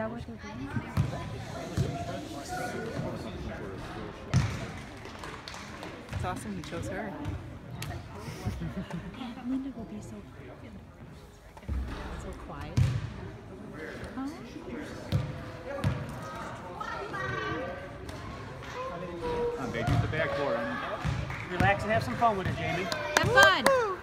that what they're? It's awesome he chose her. Linda will be so So quiet. huh? Come on, babe, the backboard. Relax and have some fun with it, Jaime. Have fun.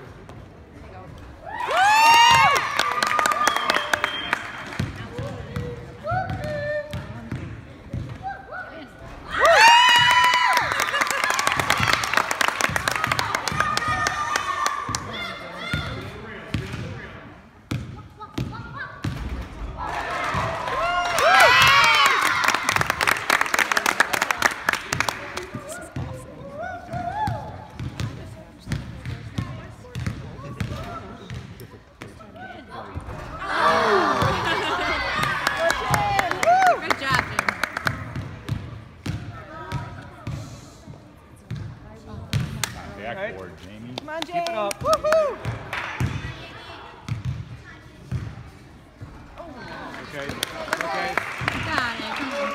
Backboard, Jaime. Come on, James. Keep it up. Woohoo! Okay. Okay. Got it. Come on.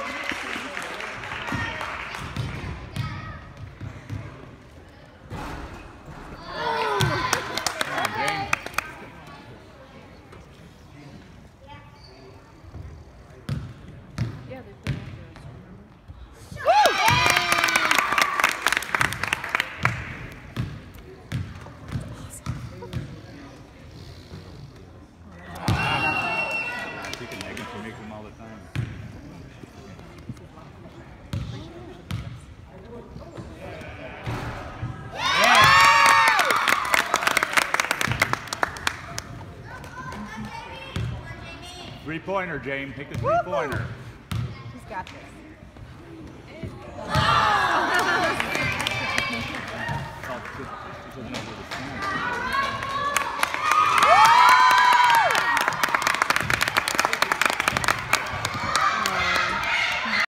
Come on, James. Yeah, three pointer, James. Take the three pointer. He's got this. Ah!